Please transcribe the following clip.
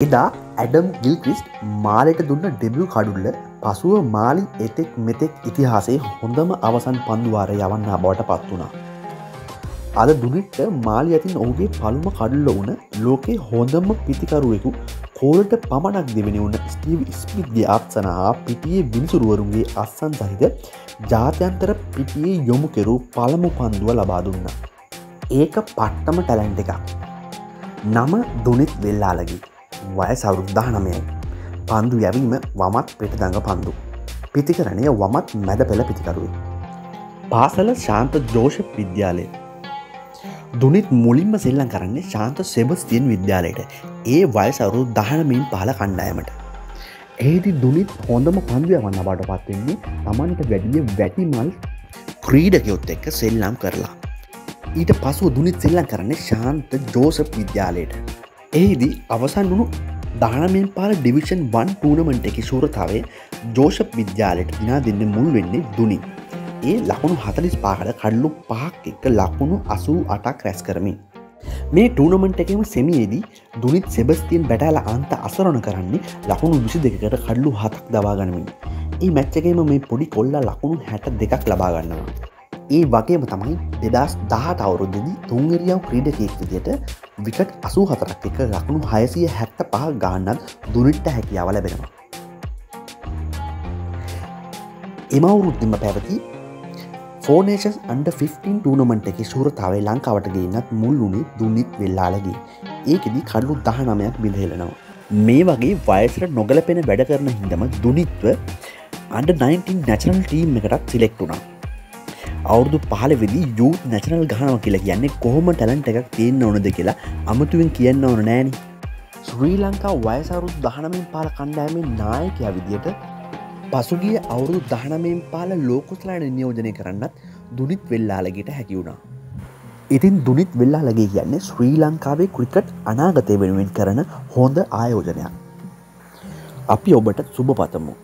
එදා ඇඩම් ගිල්ක්‍රිස්ට් මාලට දුන්න ඩෙබියු කඩුල්ල පසුව මාලි එතෙක් මෙතෙක් ඉතිහාසේ හොඳම අවසන් පන්දුවාර යවන්න බවට පත් වුණා. අද දුනිට මාලි ඇතින් ඔහුගේ පළුම කඩුල්ල වන ලෝකේ හොඳම පිතිකරුවෙකු කෝලට පමණක් දෙවෙනි වුණ ස්ටීව් ස්මිද්‍ය අත්සනහා පිටියේ විනිසුරුවරුන්ගේ අස්සන් සහිත ජාත්‍යන්තර පිටියේ යොමු කෙරූ පළමු පන්දුව ලබා දුන්න. ඒක පට්ටම ටැලන්ට එකක්. නම දුනිත් වෙල්ලාලගේ වය සවරුද්දාහ නමයයි. පන්දු යැවීම වමත් පිට දඟ පන්දු. පිතිකරණය වමත් මැද පෙළ පිතිකරුවේ. පාසල ශාන්ත ජෝෂ විද්‍යාලය. දුනිත් මුලින්ම සෙල්ලන් කරන්නේ ශාන්ත සෙබස්තියන් විද්‍යාලයට ඒ වයසරු දහනමින් පහල කණ්ඩායමට. ඒදි දුනිත් හොඳම පන්දුව වන්න බට පත්වෙන්නේ තමන්ට වැඩිය වැටිමල් ක්‍රීඩකයොත් එක්ක සෙල්ලම් කරලා. ඊට පසු දුනිත් සෙල්ලන් කරන්නේ ශාන්ත ජෝසප් විද්‍යාලයට. එහිදී අවසන් වුණු දානමෙන් පාල ඩිවිෂන් වන් ටූනමට එක ශූරතාවේ ජෝෂප් විද්‍යාලයට දිනා දෙන්න මුල් වෙන්නේ දුනි. ඒ ලකුණු හතලිස් පාහට කඩලු පහක් එක්ක ලකුණු අසූ අටක් රැස් කරමින්. මේ ටූනමට එකම සෙමියේදී දුනිත් සෙබස්තියෙන් බැටෑල අන්ත අසරණ කරන්නේ ලකුණු විසි දෙකට කඩලු හතක් දවාගනමින්. ඒ මැච්චකේම මේ පොඩි කොල්ල ලකුණු හැට දෙකක් ලබාගන්නවා. ඒ වගේම තමයි දෙදස් දහට අවුරුද්දදි තුන්ගරියාව ක්‍රීඩකයෙක් විදියට විකට් අසූ හතරක් එක ලකුණු හයසිය හැත්ත පහ ගාන්නත් දුනිට්ට හැකියාව ලැබෙනවා. එමවුරුද්දම පැවති ෆෝනේෂස් අන්ඩ 15 ටූනමට එක සූරතාවේ ලංකාවට ගේනත් මුල්ලුනේ දුනිත් වෙල්ලාලගේ ඒකෙදි කඩලු දහ නමයක් බිඳහෙලනවා. මේ වගේ වයසට නොගලපෙන වැඩ කරන හිදම දුනිත්ව අන්ඩ 19 නැචනල් ටීම් එකටත් සිලෙක්් වුණා අවුරදු පහල වෙදි යුත් නැචනල් ගහනව කියලා කියන්නේ කොහොම ටැලන්ට එකක් තියෙන්න්න ඕනද කියලා අමතුවෙන් කියන්න ඕන නෑන ශ්‍රී ලංකා වයසරුත් දහනමින් පාල කණ්ඩෑමේ නායකයා විදියට පසුගිය අවුරුදු දහනමෙන් පාල ලෝකුස්ලාට නියෝජනය කරන්නත් දුනිත් වෙල්ලාලගේට හැකිවුණා. ඉතින් දුනිත් වෙල්ලාලගේ කියන්නේ ශ්‍රී ලංකාවේ ක්‍රිකට් අනාගතය වෙනුවෙන් කරන හොඳ ආයෝජනයක්. අපි ඔබට සුභ පතමු.